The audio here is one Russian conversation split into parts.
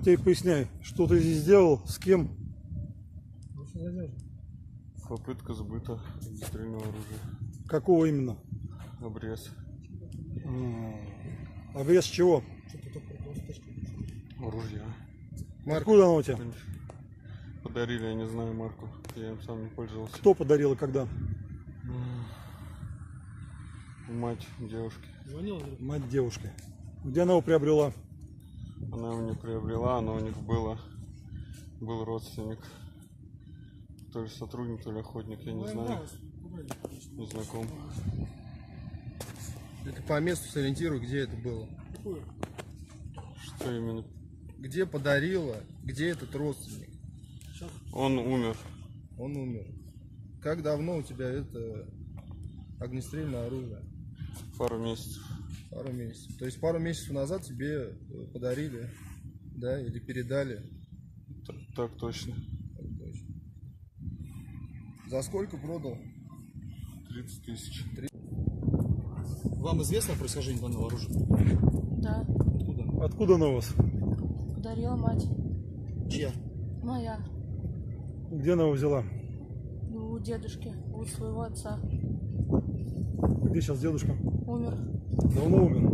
ты поясняй, что ты здесь сделал, с кем? Попытка сбыта огнестрельного оружия. Какого именно? Обрез. Обрез чего? Ружья. Откуда оно у тебя? Подарили, я не знаю марку. Я им сам не пользовался. Кто подарил и когда? Мать девушки. Мать девушки. Где она его приобрела? Она его не приобрела, но у них было был родственник. То ли сотрудник, то ли охотник, я не знаю. Не знаком. Это по месту сориентируй, где это было. Что именно? Где подарила, где этот родственник. Он умер. Он умер. Как давно у тебя это огнестрельное оружие? Пару месяцев. Пару месяцев. То есть пару месяцев назад тебе э, подарили, да, или передали. Т- Так точно. Так точно. За сколько продал? 30 тысяч. Вам известно происхождение данного оружия? Да, Откуда? Откуда она у вас? подарила мать Чья? моя Где она его взяла? у дедушки, у своего отца. Где сейчас дедушка? Умер Давно умер.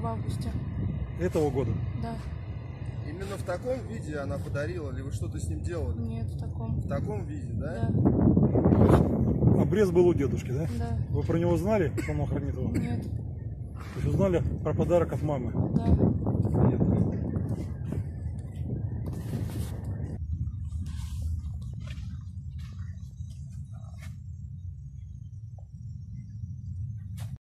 в августе. Этого года. Да, Именно в таком виде она подарила, или вы что-то с ним делали? нет, в таком. В таком виде, да? Да, Обрез был у дедушки, да? да, Вы про него знали, что он хранит его? нет, То есть узнали про подарок от мамы. да.